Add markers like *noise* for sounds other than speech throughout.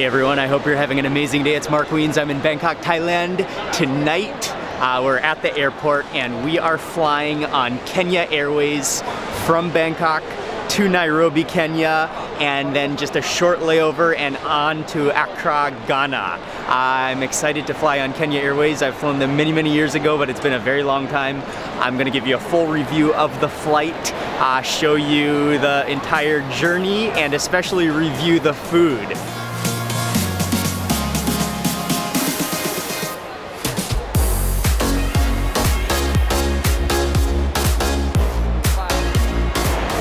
Hey everyone, I hope you're having an amazing day. It's Mark Wiens. I'm in Bangkok, Thailand. Tonight, uh, we're at the airport and we are flying on Kenya Airways from Bangkok to Nairobi, Kenya, and then just a short layover and on to Accra, Ghana. I'm excited to fly on Kenya Airways. I've flown them many, many years ago, but it's been a very long time. I'm gonna give you a full review of the flight, uh, show you the entire journey, and especially review the food.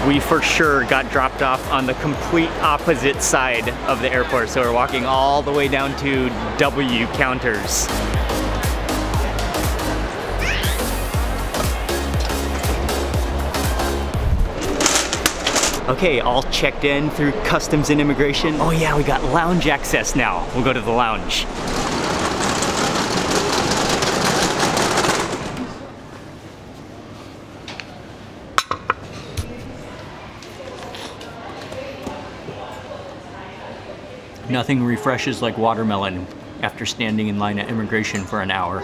We for sure got dropped off on the complete opposite side of the airport. So we're walking all the way down to W counters. Okay, all checked in through customs and immigration. Oh yeah, we got lounge access now. We'll go to the lounge. Nothing refreshes like watermelon after standing in line at immigration for an hour.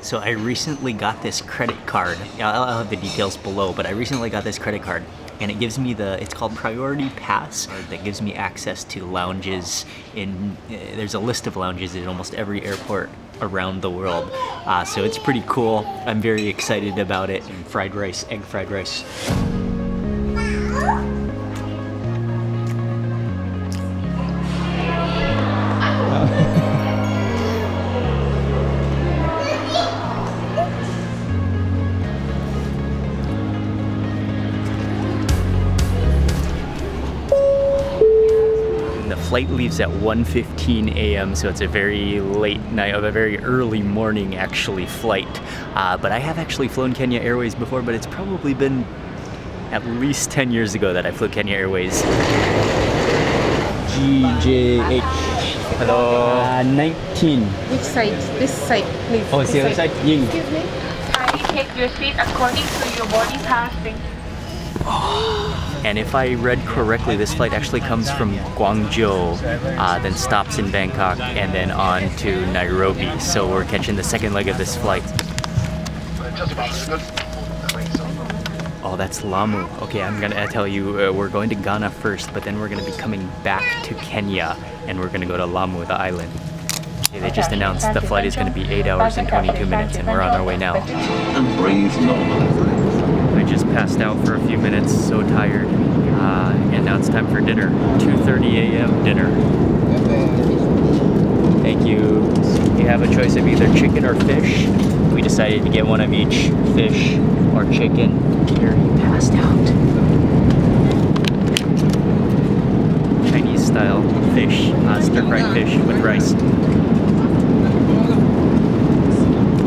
So I recently got this credit card. I'll have the details below, but I recently got this credit card and it gives me the, it's called Priority Pass that gives me access to lounges in, uh, there's a list of lounges in almost every airport around the world. Uh, so it's pretty cool. I'm very excited about it. Fried rice, egg fried rice. Flight leaves at 1.15 a.m. so it's a very late night, of a very early morning actually flight. Uh, but I have actually flown Kenya Airways before, but it's probably been at least 10 years ago that I flew Kenya Airways. GJH. Hello. Uh, 19. Which side? This side, please. Oh, it's the other side? Ying. Excuse me. Kindly take your seat according to your body passing. And if I read correctly, this flight actually comes from Guangzhou, uh, then stops in Bangkok, and then on to Nairobi. So we're catching the second leg of this flight. Oh, that's Lamu. Okay, I'm gonna tell you, uh, we're going to Ghana first, but then we're gonna be coming back to Kenya, and we're gonna go to Lamu, the island. Okay, they just announced the flight is gonna be 8 hours and 22 minutes, and we're on our way now. And breathe normally. Passed out for a few minutes, so tired. Uh, and now it's time for dinner. 2.30 a.m. dinner. Thank you. You have a choice of either chicken or fish. We decided to get one of each, fish or chicken. Here, he passed out. Chinese style fish, uh, stir-fried fish with rice.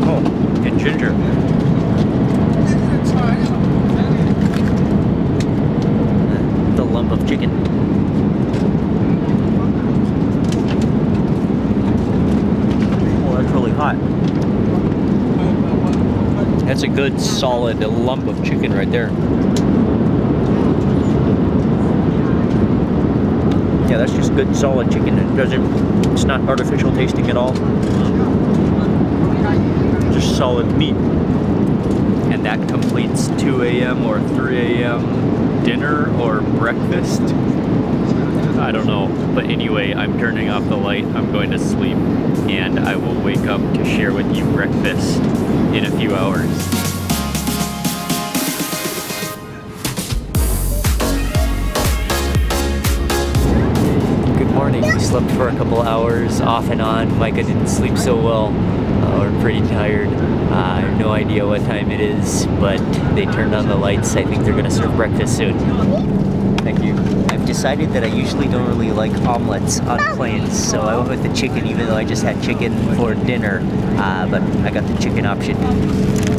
Oh, and ginger. lump of chicken. Oh, that's really hot. That's a good solid lump of chicken right there. Yeah, that's just good solid chicken. It doesn't, it's not artificial tasting at all. Just solid meat. And that completes 2 a.m. or 3 a.m. dinner or breakfast. I don't know. But anyway, I'm turning off the light. I'm going to sleep. And I will wake up to share with you breakfast in a few hours. Slept for a couple hours off and on. Micah didn't sleep so well. Uh, we're pretty tired. Uh, I have no idea what time it is, but they turned on the lights. I think they're gonna serve breakfast soon. Thank you. I've decided that I usually don't really like omelets on planes, so I went with the chicken even though I just had chicken for dinner, uh, but I got the chicken option.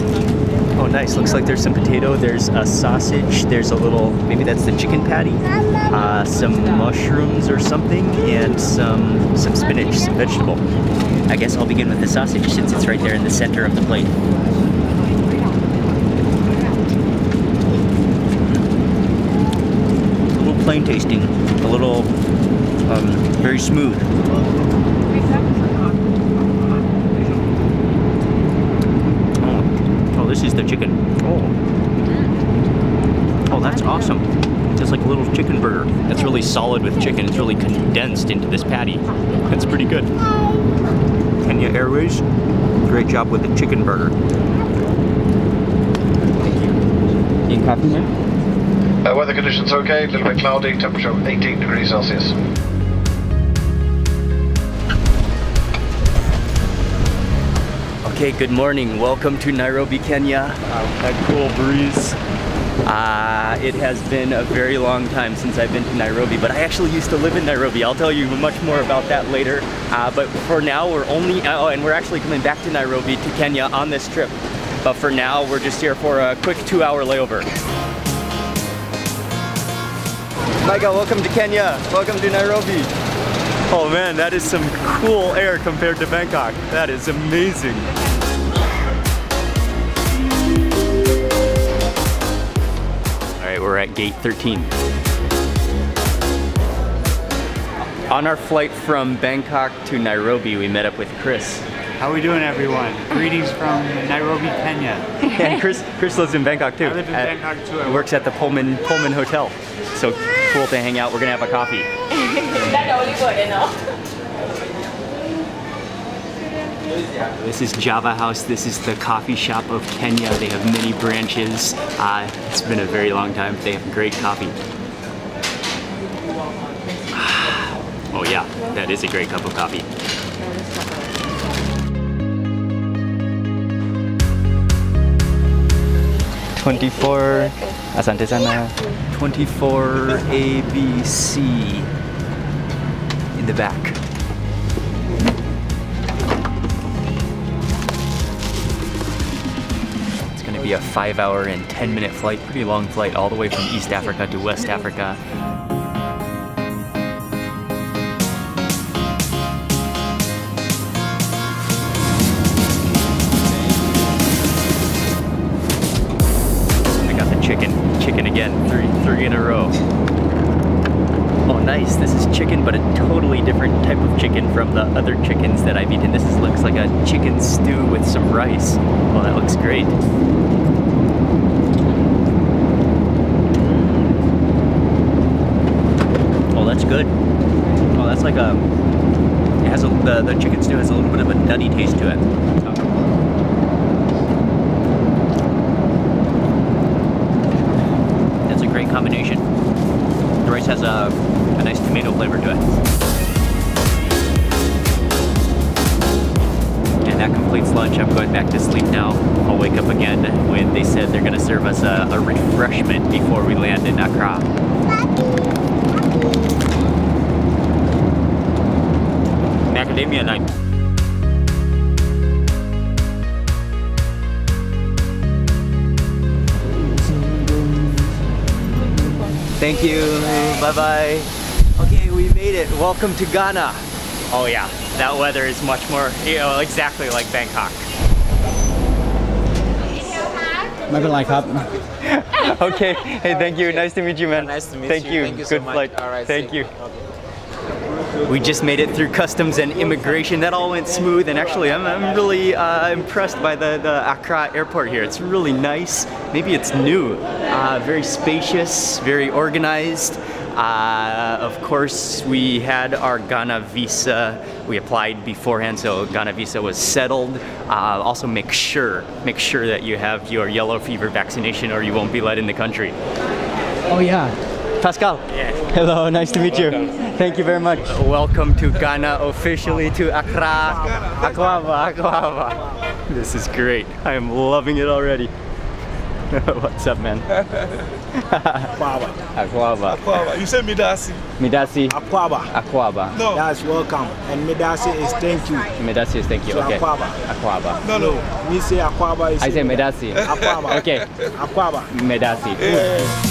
Oh nice, looks like there's some potato, there's a sausage, there's a little, maybe that's the chicken patty, uh, some mushrooms or something, and some, some spinach, some vegetable. I guess I'll begin with the sausage since it's right there in the center of the plate. A little plain tasting, a little um, very smooth. Oh, oh, this is the chicken. Oh, oh, that's awesome. It's like a little chicken burger. It's really solid with chicken. It's really condensed into this patty. That's pretty good. Kenya Airways, great job with the chicken burger. Thank you. Need coffee, man? Uh, weather conditions okay, a little bit cloudy, temperature 18 degrees Celsius. Okay, good morning. Welcome to Nairobi, Kenya. Uh, a cool breeze. Uh, it has been a very long time since I've been to Nairobi, but I actually used to live in Nairobi. I'll tell you much more about that later. Uh, but for now, we're only, oh, and we're actually coming back to Nairobi to Kenya on this trip. But for now, we're just here for a quick two hour layover. Micah, welcome to Kenya. Welcome to Nairobi. Oh man, that is some cool air compared to Bangkok. That is amazing. All right, we're at gate 13. On our flight from Bangkok to Nairobi, we met up with Chris. How we doing, everyone? Greetings from Nairobi, Kenya. and Chris, Chris lives in Bangkok too. I live in At- Bangkok too. I He works at the Pullman Pullman Hotel. So cool to hang out. We're gonna have a coffee. This is Java House. This is the coffee shop of Kenya. They have many branches. Uh, it's been a very long time. They have great coffee. *sighs* Oh yeah, that is a great cup of coffee. Twenty-four. Asante sana. Twenty-four ABC in the back. It's gonna be a five hour and 10 minute flight, pretty long flight, all the way from East Africa to West Africa. Chicken, chicken again, three, three in a row. Oh, nice. This is chicken, but a totally different type of chicken from the other chickens that I've eaten. This is, looks like a chicken stew with some rice. Oh, that looks great. Oh, that's good. Oh, that's like a. It has a the, the chicken stew has a little bit of a nutty taste to it. That's a great combination. The rice has a, a nice tomato flavor to it. And that completes lunch. I'm going back to sleep now. I'll wake up again when they said they're gonna serve us a, a refreshment before we land in Accra. Macadamia nut. Thank you. Bye bye. Okay, we made it. Welcome to Ghana. Oh yeah, that weather is much more, you know, exactly like Bangkok. Maybe like *laughs* okay. Hey, thank you. Nice to meet you, man. Nice to meet thank you. you. Thank you. Good so flight. All right. thank you. Okay. We just made it through customs and immigration. That all went smooth, and actually, I'm, I'm really uh, impressed by the, the Accra airport here. It's really nice. Maybe it's new. Uh, very spacious, very organized. Uh, of course, we had our Ghana visa. We applied beforehand, so Ghana visa was settled. Uh, also, make sure make sure that you have your yellow fever vaccination, or you won't be let in the country. Oh yeah Pascal. Yeah. Hello, nice to meet you. Thank you very much. Welcome to Ghana, officially to Accra. Akwaaba, Akwaaba. This is great. I am loving it already. *laughs* What's up, man? Akwaaba. Akwaaba. Akwaaba. You said Midasi. Midasi. Akwaaba. Akwaaba. No. that's welcome and Medaase is thank you Midasi is thank you. So Okay. Akwaaba. Akwaaba. No, no. me say Akwaaba is I say Medaase. Akwaaba Okay. Akwaaba Medaase.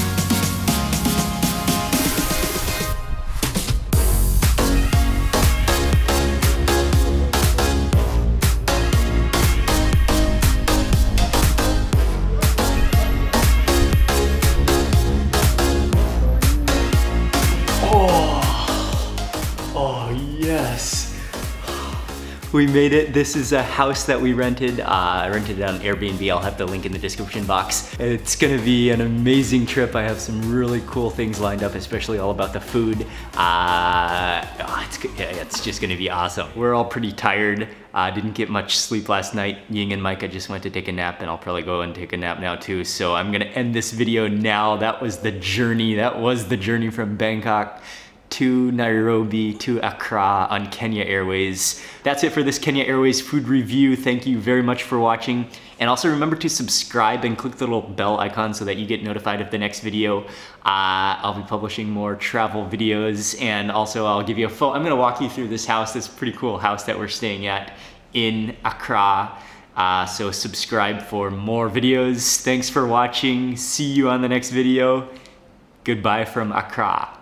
We made it. This is a house that we rented. Uh, I rented it on Airbnb. I'll have the link in the description box. It's gonna be an amazing trip. I have some really cool things lined up, especially all about the food. Uh, oh, it's, it's just gonna be awesome. We're all pretty tired. Uh, didn't get much sleep last night. Ying and Micah just went to take a nap and I'll probably go and take a nap now too. So I'm gonna end this video now. That was the journey. That was the journey from Bangkok to Nairobi to Accra on Kenya Airways. That's it for this Kenya Airways food review. Thank you very much for watching. And also remember to subscribe and click the little bell icon so that you get notified of the next video. Uh, I'll be publishing more travel videos and also I'll give you a full, I'm gonna walk you through this house, this pretty cool house that we're staying at in Accra. Uh, so subscribe for more videos. Thanks for watching. See you on the next video. Goodbye from Accra.